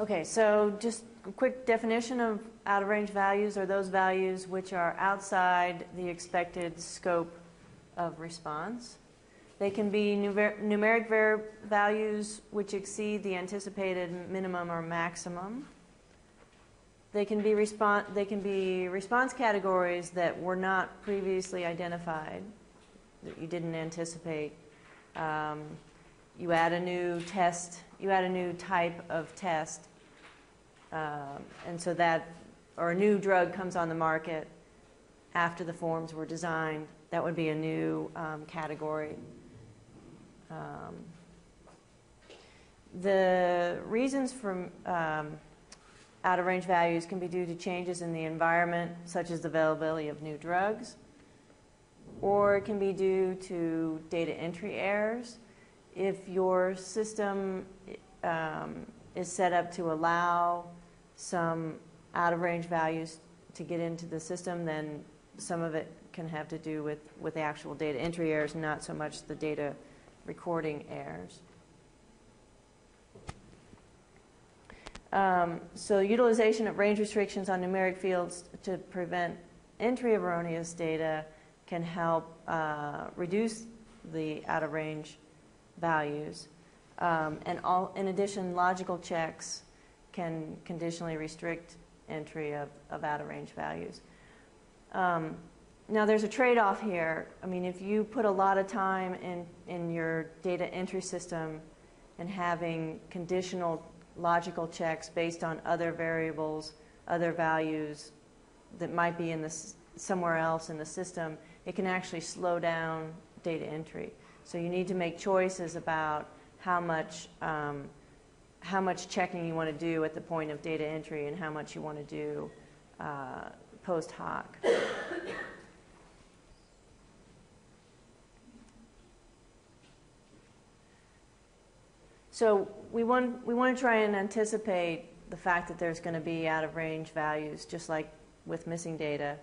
Okay, so just a quick definition of out of range values are those values which are outside the expected scope of response. They can be numer- numeric values which exceed the anticipated minimum or maximum. They can be they can be response categories that were not previously identified that you didn't anticipate. Um, you add a new test, you add a new type of test, um, and so that, or a new drug comes on the market after the forms were designed, that would be a new um, category. Um, the reasons for um, out of range values can be due to changes in the environment, such as the availability of new drugs, or it can be due to data entry errors. If your system um, is set up to allow some out of range values to get into the system, then some of it can have to do with, with the actual data entry errors, not so much the data recording errors. Um, so utilization of range restrictions on numeric fields to prevent entry of erroneous data can help uh, reduce the out of range values. Um, and all, in addition, logical checks can conditionally restrict entry of, of out of range values. Um, now, there's a trade off here. I mean, if you put a lot of time in, in your data entry system and having conditional logical checks based on other variables, other values that might be in this somewhere else in the system, it can actually slow down data entry. So you need to make choices about how much um, how much checking you want to do at the point of data entry and how much you want to do uh, post hoc. So we want, we want to try and anticipate the fact that there's going to be out of range values, just like with missing data.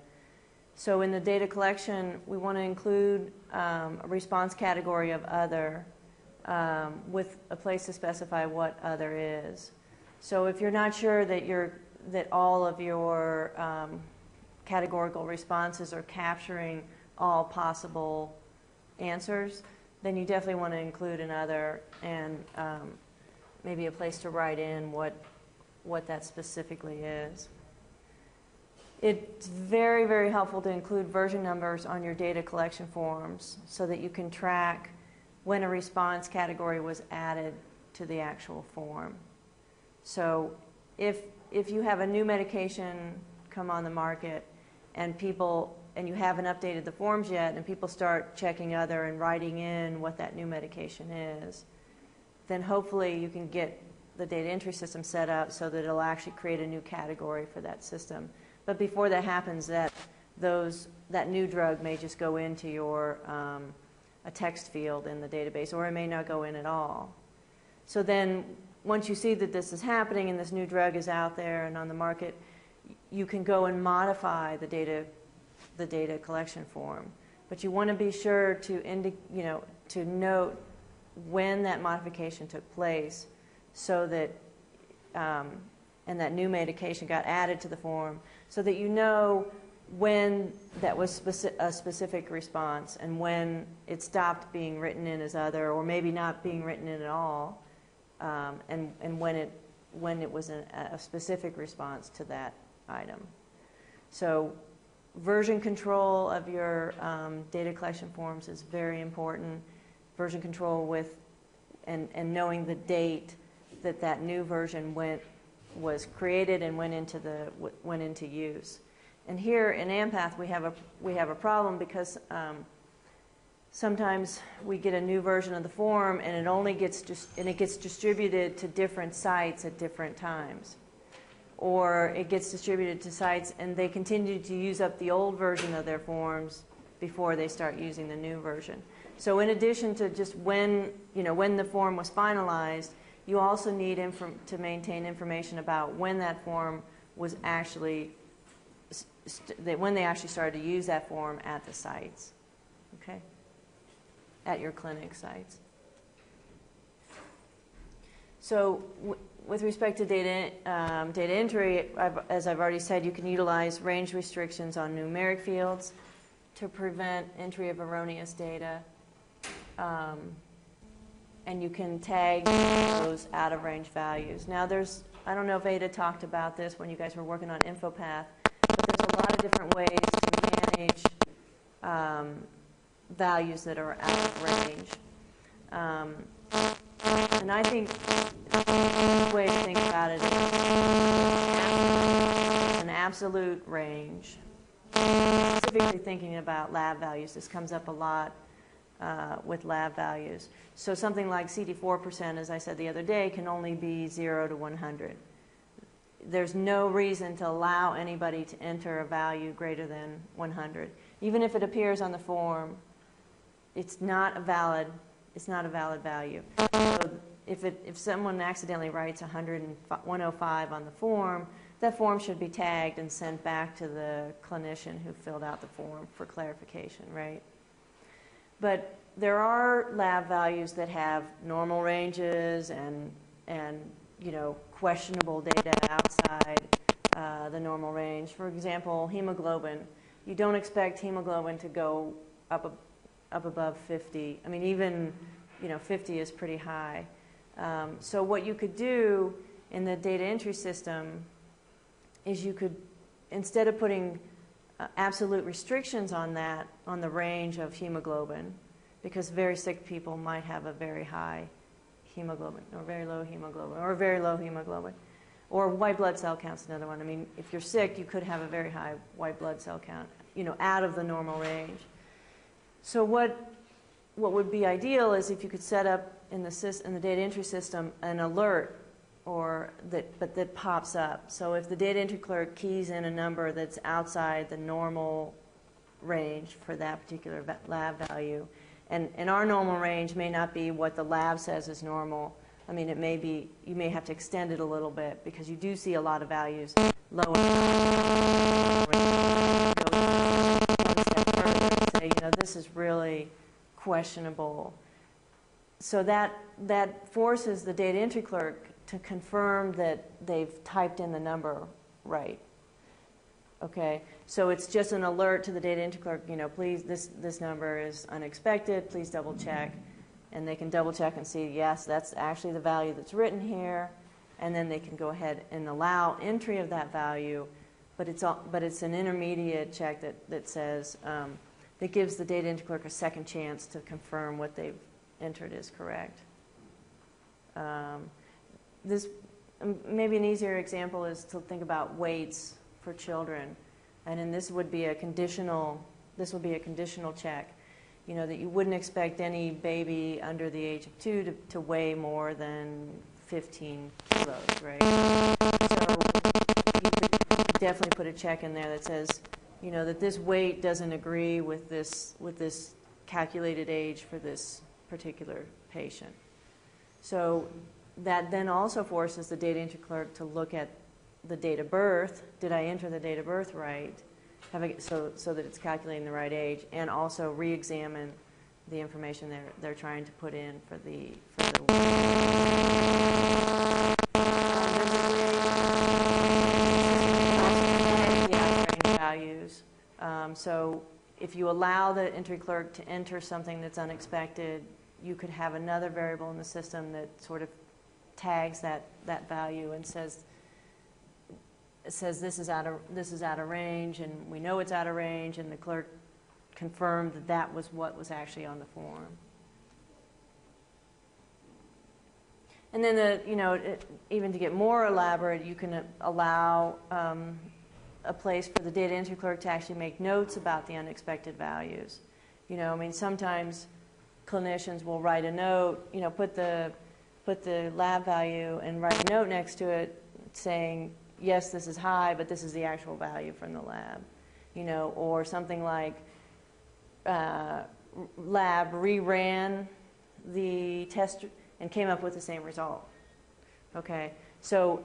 So in the data collection, we want to include um, a response category of other um, with a place to specify what other is. So if you're not sure that, you're, that all of your um, categorical responses are capturing all possible answers, then you definitely want to include another and um, maybe a place to write in what, what that specifically is. It's very, very helpful to include version numbers on your data collection forms so that you can track when a response category was added to the actual form. So if, if you have a new medication come on the market and people and you haven't updated the forms yet, and people start checking other and writing in what that new medication is, then hopefully you can get the data entry system set up so that it'll actually create a new category for that system. But before that happens, that those that new drug may just go into your um, a text field in the database, or it may not go in at all. So then, once you see that this is happening and this new drug is out there and on the market, you can go and modify the data the data collection form. But you want to be sure to you know to note when that modification took place, so that um, and that new medication got added to the form, so that you know when that was speci- a specific response and when it stopped being written in as other, or maybe not being written in at all, um, and and when it when it was a, a specific response to that item. So version control of your um, data collection forms is very important. Version control with and, and knowing the date that that new version went was created and went into the went into use. And here in AMPATH we have a we have a problem because um, sometimes we get a new version of the form and it only gets just and it gets distributed to different sites at different times or it gets distributed to sites and they continue to use up the old version of their forms before they start using the new version. So in addition to just when, you know, when the form was finalized, you also need to maintain information about when that form was actually when they actually started to use that form at the sites. Okay? At your clinic sites. So with respect to data, um, data entry, I've, as I've already said, you can utilize range restrictions on numeric fields to prevent entry of erroneous data. Um, and you can tag those out of range values. Now, there's, I don't know if Ada talked about this when you guys were working on InfoPath, but there's a lot of different ways to manage um, values that are out of range. Um, and I think the way to think about it is an absolute range. Specifically thinking about lab values, this comes up a lot uh, with lab values. So something like CD4%, as I said the other day, can only be 0 to 100. There's no reason to allow anybody to enter a value greater than 100. Even if it appears on the form, it's not a valid, it's not a valid value. So if, it, if someone accidentally writes 105 on the form, that form should be tagged and sent back to the clinician who filled out the form for clarification, right? But there are lab values that have normal ranges and, and you know, questionable data outside uh, the normal range. For example, hemoglobin. You don't expect hemoglobin to go up, up above 50. I mean, even, you know, 50 is pretty high. Um, so what you could do in the data entry system is you could, instead of putting absolute restrictions on that, on the range of hemoglobin, because very sick people might have a very high hemoglobin or very low hemoglobin or very low hemoglobin. Or white blood cell count's another one. I mean, if you're sick, you could have a very high white blood cell count, you know, out of the normal range. So what, what would be ideal is if you could set up in the, in the data entry system an alert or that, but that pops up. So if the data entry clerk keys in a number that's outside the normal range for that particular lab value, and, and our normal range may not be what the lab says is normal. I mean, it may be, you may have to extend it a little bit because you do see a lot of values low say, you know, this is really questionable so that, that forces the data entry clerk to confirm that they've typed in the number right. Okay, so it's just an alert to the data entry clerk, you know, please, this, this number is unexpected, please double check. And they can double check and see, yes, that's actually the value that's written here. And then they can go ahead and allow entry of that value, but it's, all, but it's an intermediate check that, that says, um, that gives the data entry clerk a second chance to confirm what they've entered is correct. Um, this um, maybe an easier example is to think about weights for children, and then this would be a conditional. This would be a conditional check. You know that you wouldn't expect any baby under the age of two to, to weigh more than 15 kilos, right? So you could definitely put a check in there that says, you know, that this weight doesn't agree with this with this calculated age for this particular patient. So that then also forces the data entry clerk to look at the date of birth. Did I enter the date of birth right? I, so, so that it's calculating the right age, and also re-examine the information they're, they're trying to put in for the, for the values. Um, so if you allow the entry clerk to enter something that's unexpected, you could have another variable in the system that sort of tags that, that value and says, says this is out of this is out of range and we know it's out of range and the clerk confirmed that that was what was actually on the form. And then the you know it, even to get more elaborate, you can allow um, a place for the data entry clerk to actually make notes about the unexpected values. You know, I mean sometimes clinicians will write a note, you know, put the, put the lab value and write a note next to it saying, yes, this is high, but this is the actual value from the lab, you know, or something like uh, lab reran the test and came up with the same result. Okay, so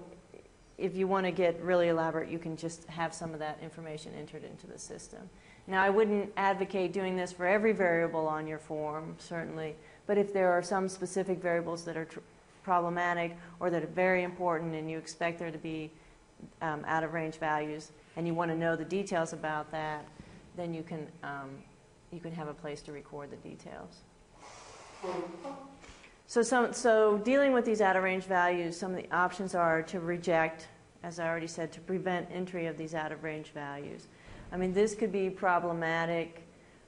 if you want to get really elaborate, you can just have some of that information entered into the system. Now, I wouldn't advocate doing this for every variable on your form, certainly, but if there are some specific variables that are problematic or that are very important and you expect there to be um, out of range values and you want to know the details about that, then you can, um, you can have a place to record the details. So, some, so dealing with these out of range values, some of the options are to reject, as I already said, to prevent entry of these out of range values. I mean, this could be problematic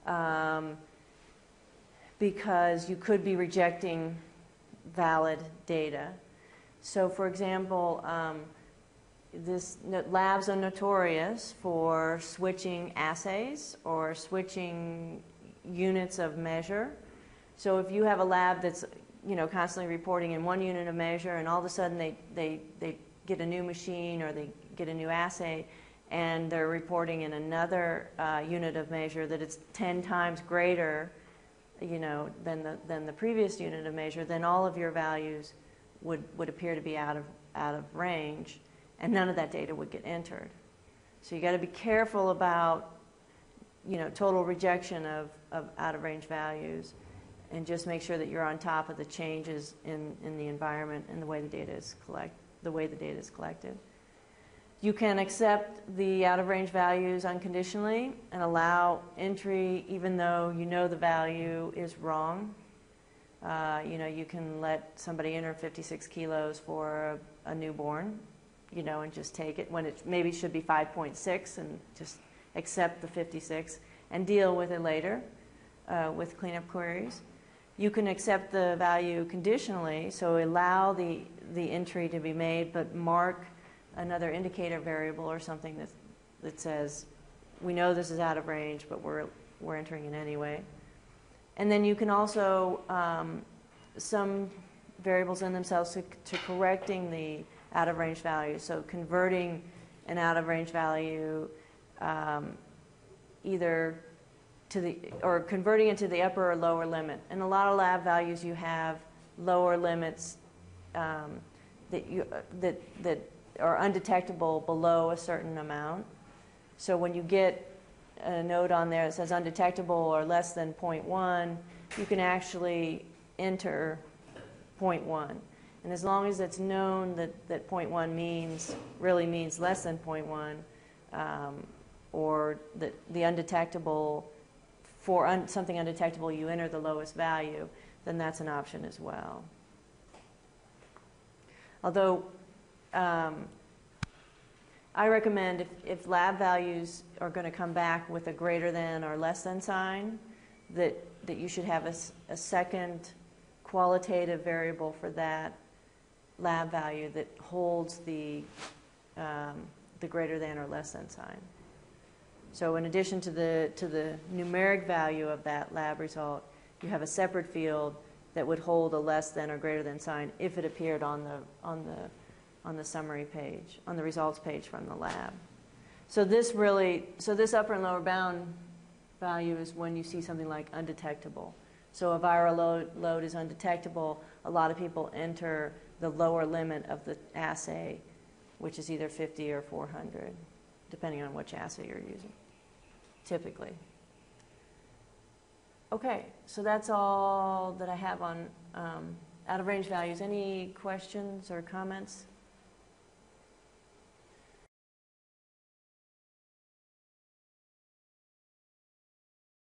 um, because you could be rejecting valid data. So, for example, um, this labs are notorious for switching assays or switching units of measure. So, if you have a lab that's you know constantly reporting in one unit of measure, and all of a sudden they they they get a new machine or they get a new assay, and they're reporting in another uh, unit of measure that it's 10 times greater, you know, than the, than the previous unit of measure, then all of your values would, would appear to be out of, out of range, and none of that data would get entered. So you got to be careful about, you know, total rejection of, of out of range values, and just make sure that you're on top of the changes in, in the environment and the way the data is collect, the way the data is collected. You can accept the out of range values unconditionally and allow entry even though you know the value is wrong. Uh, you know, you can let somebody enter 56 kilos for a, a, newborn, you know, and just take it when it maybe should be 5.6 and just accept the 56 and deal with it later uh, with cleanup queries. You can accept the value conditionally, so allow the, the entry to be made, but mark another indicator variable or something that, that says, we know this is out of range, but we're, we're entering it anyway. And then you can also, um, some variables in themselves to, to correcting the out of range value. So converting an out of range value um, either to the, or converting it to the upper or lower limit. And a lot of lab values you have lower limits um, that, you, uh, that, that are undetectable below a certain amount. So when you get a note on there that says undetectable or less than 0.1, you can actually enter 0.1. And as long as it's known that, that 0.1 means, really means less than 0.1, um, or that the undetectable, for un, something undetectable, you enter the lowest value, then that's an option as well. Although um, I recommend if, if lab values are going to come back with a greater than or less than sign, that, that you should have a, a second qualitative variable for that lab value that holds the, um, the greater than or less than sign. So in addition to the, to the numeric value of that lab result, you have a separate field that would hold a less than or greater than sign if it appeared on the, on the on the summary page, on the results page from the lab. So this really, so this upper and lower bound value is when you see something like undetectable. So a viral load, load is undetectable. A lot of people enter the lower limit of the assay, which is either 50 or 400, depending on which assay you're using, typically. Okay, so that's all that I have on um, out of range values. Any questions or comments?